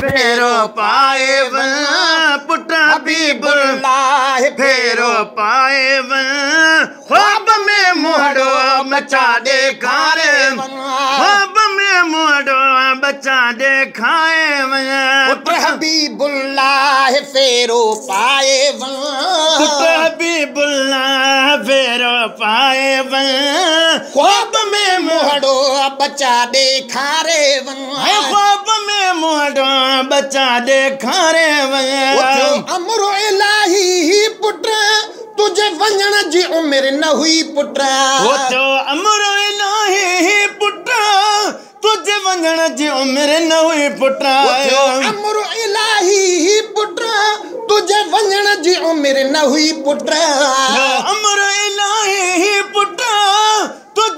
پھیرو پائے ون پٹا حبیب اللہ پھیرو پائے ون خواب میں موڑو بچا دے کھارے خواب میں موڑو بچا دے کھائے ون پٹا حبیب اللہ پھیرو پائے ون پٹا حبیب اللہ پھیرو پائے ون خواب میں موڑو بچا دے کھارے ون ہاں، خواب دیکھا رے ویا امرو الہی ہی پٹر تجھے ونجن جی عمر نہ ہوئی پٹر وچو امرو الہی ہی پٹر تجھے ونجن جی عمر نہ ہوئی پٹر وچو امرو الہی ہی پٹر تجھے ونجن جی عمر نہ ہوئی پٹر امرو الہی ہی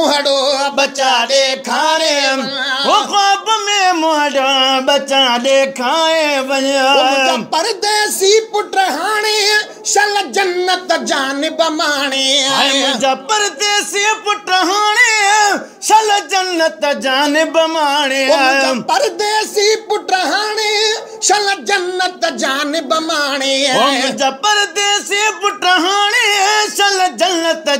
موہڑو بچارے کھارے وہ خواب میں موہڑو بچارے کھائے بنیا پردیسی پٹ رہانے شل جنت جانب مانے مجھا پردیسی پٹ رہانے شل جنت جانب مانے پردیسی پٹ رہانے شل جنت جانب مانے مجھا پردیسی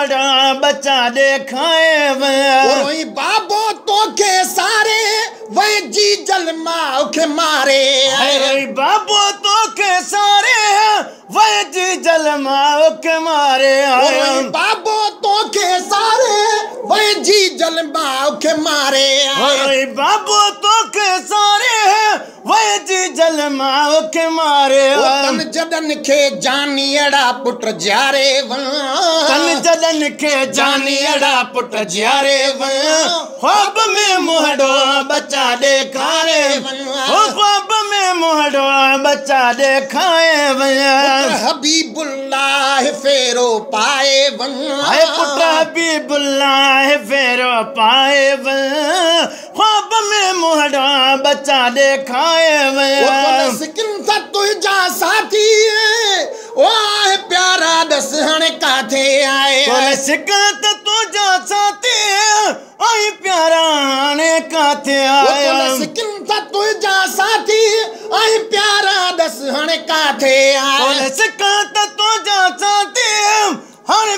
بڑا بچہ دیکھائے وہی بابوں تو کے سارے وہی جی جل ماں کے مارے۔ وہی بابوں تو کے سارے وہی جی جل ماں کے مارے۔ وہی بابوں تو کے سارے وہی جی جل ماں کے مارے۔ وہی بابو تو لمعو کے مارے تن جدن کے جانی اڑا پٹ جارے تن جدن کے جانی اڑا پٹ جارے خواب میں مہڑو بچا دے کھارے خواب میں مہڑو بچا دے کھائے ون حبیب اللہ فیرو پائے ون اے حبیب اللہ فیرو پائے ون مہرا بچا دے کھائے ویا سکن تھا تجا ساتھی ہے وہ پیارا دس ہن کا تھے آئے کون سکن تھا تجا ساتھی ہے وہ پیارا ہن کاتے آئے وہ کون سکن تھا تجا ساتھی ہے وہ پیارا دس ہن کا تھے آئے کون سکن تھا تجا ساتھی ہے ہن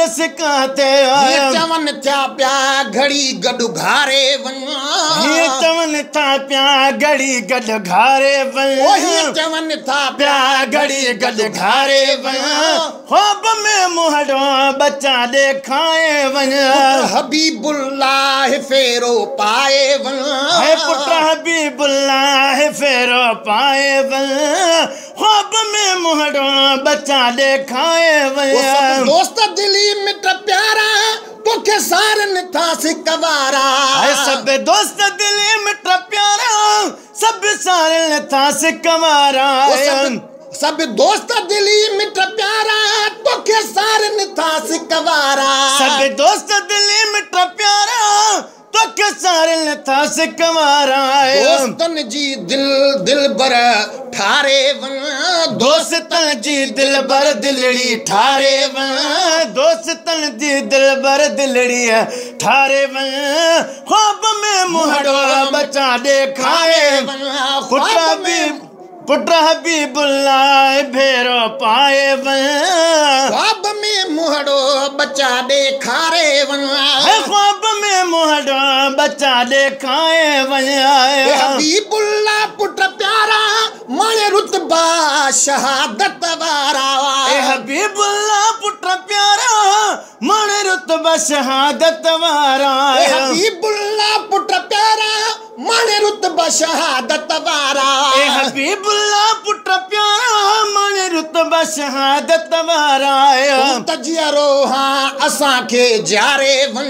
ڈس کان تے آیا یہ چون تھا پیا گھڑی گڈ گھارے ونیا یہ چون تھا پیا گھڑی گڈ گھارے ونیا او یہ چون تھا پیا گھڑی گڈ گھارے ونیا خواب میں موہڑو بچا دے کھائے ونیا حبیب اللہ فیرو پائے ونیا اے پٹا حبیب اللہ فیرو پائے ونیا مہڑوں بچا دیکھائے کھائے ویا دوست دلی مٹ پیارا پوکھے سارن تھا سی کوارا۔ اے سب دوست دلی مٹ پیارا سب سارن تھا سی کوارا۔ سب دوست دلی مٹ پیارا پوکھے سارن تھا سی کوارا۔ سب دوست دلی مٹ پیارا تو سارن تھا سی کوارا۔ دوستن جی دل دل برا ٹھارے ون دوستن جی دل بر دلڑی ٹھارے ون دوستن جی دل بر دلڑی ٹھارے ون خواب میں مہڑو بچا دے کھائے ون پٹرا بھی پٹرا بھی بلائے بھیرو پائے ون خواب میں مہڑو بچا دے کھارے ون خواب میں مہڑو بچا دے کھائے ون آئے حبیب توبہ شہادت واراوا اے حبیب اللہ پٹر پیارا مانے رتبہ شہادت وارا اے حبیب اللہ پٹر پیارا مانے رتبہ شہادت وارا اے حبیب اللہ پٹر پیارا من رتبہ شہادت وارا تو تجیا روحا اساں کے جارے ون۔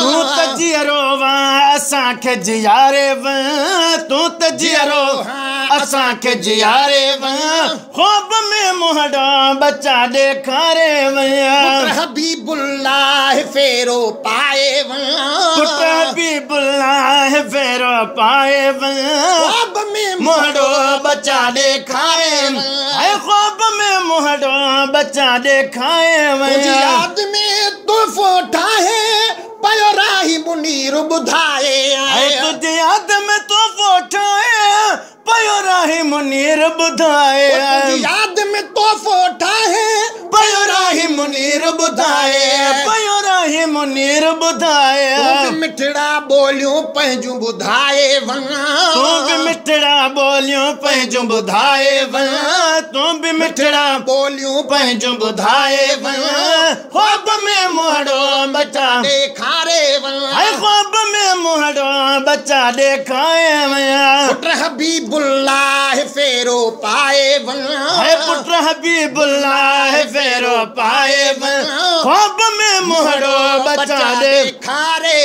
تو تجیا روحا اساں کے جارے ون۔ تو تجیا روحا اساں کے جیارے وان خواب میں مہڈا بچہ دیکھارے وان حبیب اللہ فیرو پائے ون پٹ حبیب اللہ فیرو پائے وان خواب میں مہڈو بچہ دیکھائے اے خواب میں مہڈو بچہ دیکھائے مجھے وان یاد میں تو فوٹا ہے پیو راہی منیر بدھائے۔ اے تجھے یاد میں تو فوٹائے پیو راہی منیر بدھائے یاد میں تو فوٹا ہے۔ پیو راہی منیر بدھائے پیو راہی منیر بدھائے تو بھی مٹھڑا بولیوں پہنجوں بدھائے تو بھی مٹھڑا بولیوں پہنجوں بدھائے ون تو بھی مٹھڑا بولیوں پہنجوں بدھائے ون خواب میں موہڑو بچہ دیکھارے ون اے خواب میں موہڑو بچہ دیکھائے پٹر حبیب اللہ پٹر حبیب اللہ فیرو پائے خواب میں موہڑو بچہ دیکھ دیکھارے